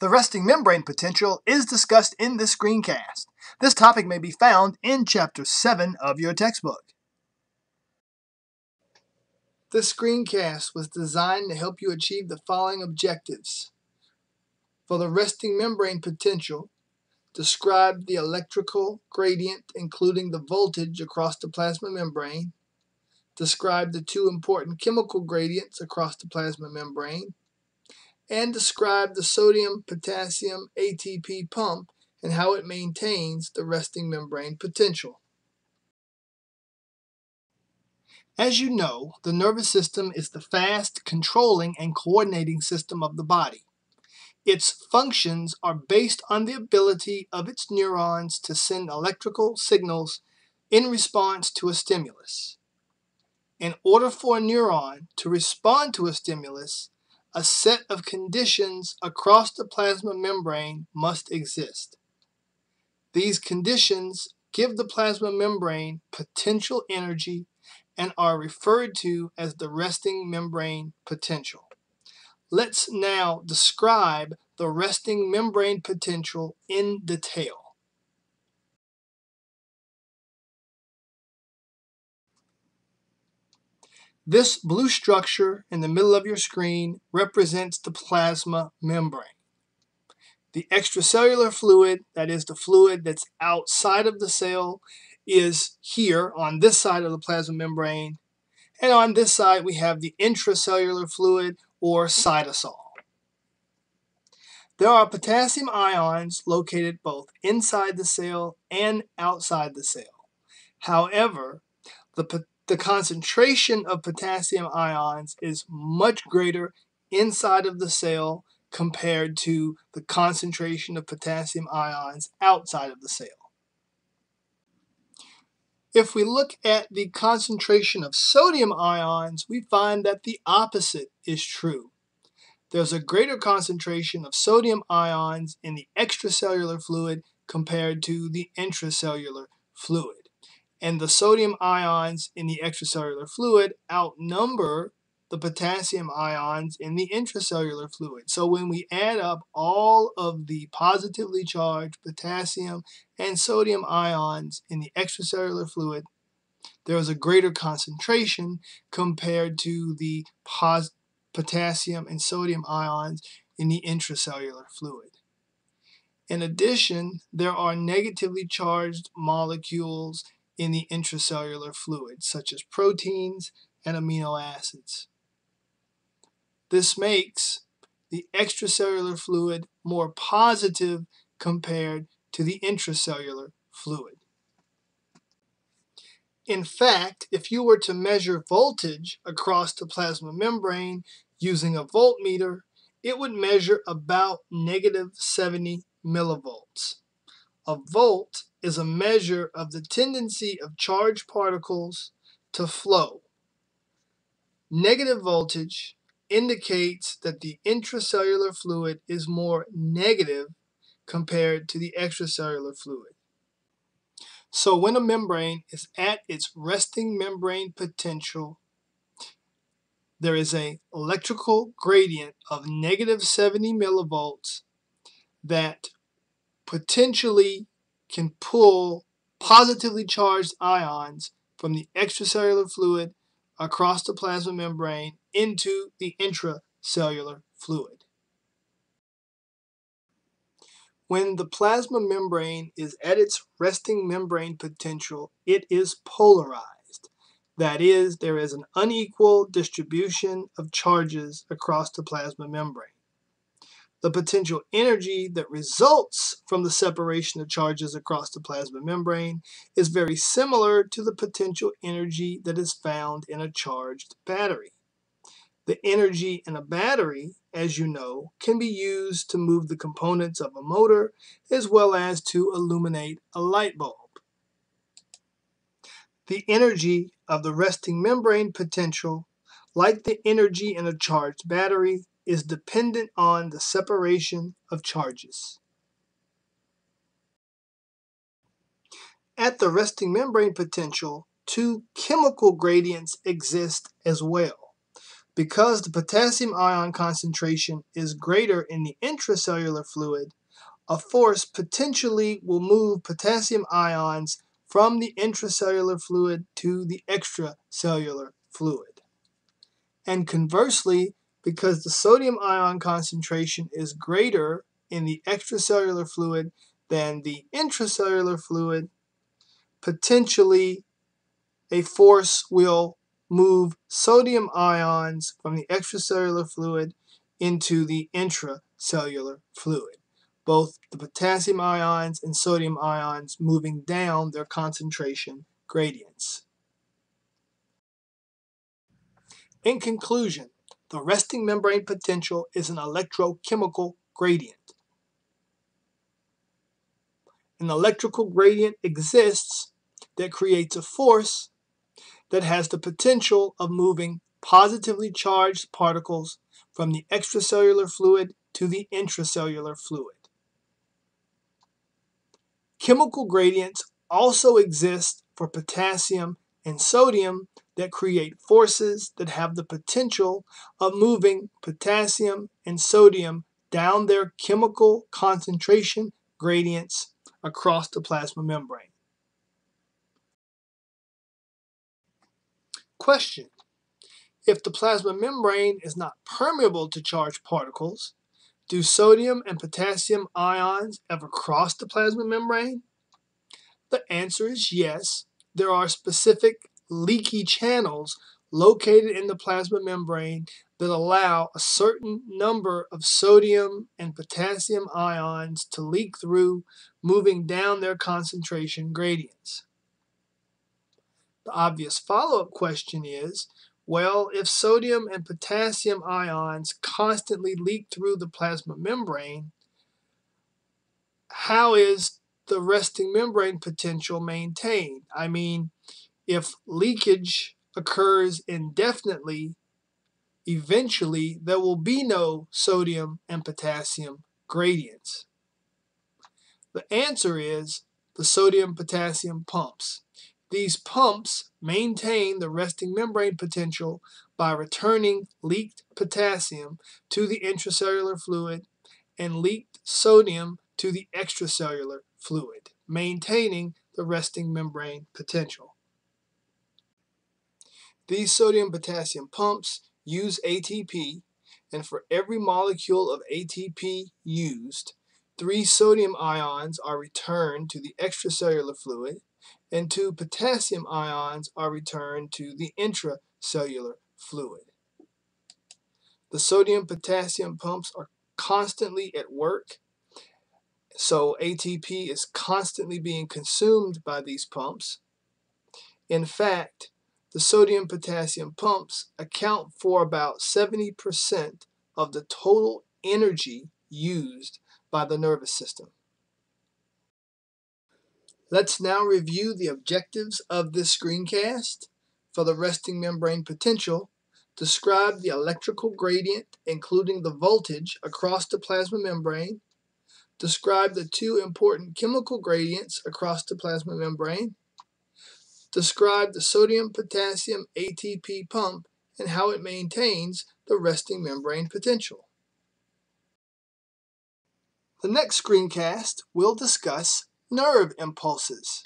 The resting membrane potential is discussed in this screencast. This topic may be found in Chapter 7 of your textbook. This screencast was designed to help you achieve the following objectives. For the resting membrane potential, describe the electrical gradient including the voltage across the plasma membrane, describe the two important chemical gradients across the plasma membrane, and describe the sodium-potassium ATP pump and how it maintains the resting membrane potential. As you know, the nervous system is the fast controlling and coordinating system of the body. Its functions are based on the ability of its neurons to send electrical signals in response to a stimulus. In order for a neuron to respond to a stimulus, a set of conditions across the plasma membrane must exist. These conditions give the plasma membrane potential energy and are referred to as the resting membrane potential. Let's now describe the resting membrane potential in detail. This blue structure in the middle of your screen represents the plasma membrane. The extracellular fluid, that is the fluid that's outside of the cell, is here on this side of the plasma membrane. And on this side, we have the intracellular fluid or cytosol. There are potassium ions located both inside the cell and outside the cell. However, the, the concentration of potassium ions is much greater inside of the cell compared to the concentration of potassium ions outside of the cell. If we look at the concentration of sodium ions, we find that the opposite is true. There's a greater concentration of sodium ions in the extracellular fluid compared to the intracellular fluid. And the sodium ions in the extracellular fluid outnumber the potassium ions in the intracellular fluid. So when we add up all of the positively charged potassium and sodium ions in the extracellular fluid, there is a greater concentration compared to the potassium and sodium ions in the intracellular fluid. In addition, there are negatively charged molecules in the intracellular fluid, such as proteins and amino acids. This makes the extracellular fluid more positive compared to the intracellular fluid. In fact, if you were to measure voltage across the plasma membrane using a voltmeter, it would measure about negative 70 millivolts. A volt is a measure of the tendency of charged particles to flow. Negative voltage indicates that the intracellular fluid is more negative compared to the extracellular fluid. So when a membrane is at its resting membrane potential, there is an electrical gradient of negative 70 millivolts that potentially can pull positively charged ions from the extracellular fluid across the plasma membrane into the intracellular fluid. When the plasma membrane is at its resting membrane potential, it is polarized. That is, there is an unequal distribution of charges across the plasma membrane. The potential energy that results from the separation of charges across the plasma membrane is very similar to the potential energy that is found in a charged battery. The energy in a battery, as you know, can be used to move the components of a motor as well as to illuminate a light bulb. The energy of the resting membrane potential, like the energy in a charged battery, is dependent on the separation of charges. At the resting membrane potential, two chemical gradients exist as well. Because the potassium ion concentration is greater in the intracellular fluid, a force potentially will move potassium ions from the intracellular fluid to the extracellular fluid. And conversely, because the sodium ion concentration is greater in the extracellular fluid than the intracellular fluid, potentially a force will move sodium ions from the extracellular fluid into the intracellular fluid. Both the potassium ions and sodium ions moving down their concentration gradients. In conclusion, the resting membrane potential is an electrochemical gradient. An electrical gradient exists that creates a force that has the potential of moving positively charged particles from the extracellular fluid to the intracellular fluid. Chemical gradients also exist for potassium and sodium that create forces that have the potential of moving potassium and sodium down their chemical concentration gradients across the plasma membrane. Question. If the plasma membrane is not permeable to charged particles, do sodium and potassium ions ever cross the plasma membrane? The answer is yes. There are specific leaky channels located in the plasma membrane that allow a certain number of sodium and potassium ions to leak through, moving down their concentration gradients. The obvious follow-up question is, well, if sodium and potassium ions constantly leak through the plasma membrane, how is the resting membrane potential maintained? I mean, if leakage occurs indefinitely, eventually there will be no sodium and potassium gradients. The answer is the sodium-potassium pumps. These pumps maintain the resting membrane potential by returning leaked potassium to the intracellular fluid and leaked sodium to the extracellular fluid, maintaining the resting membrane potential. These sodium-potassium pumps use ATP, and for every molecule of ATP used, three sodium ions are returned to the extracellular fluid and two potassium ions are returned to the intracellular fluid. The sodium potassium pumps are constantly at work, so ATP is constantly being consumed by these pumps. In fact, the sodium potassium pumps account for about 70% of the total energy used by the nervous system. Let's now review the objectives of this screencast. For the resting membrane potential, describe the electrical gradient including the voltage across the plasma membrane, describe the two important chemical gradients across the plasma membrane, describe the sodium-potassium ATP pump and how it maintains the resting membrane potential. The next screencast will discuss nerve impulses.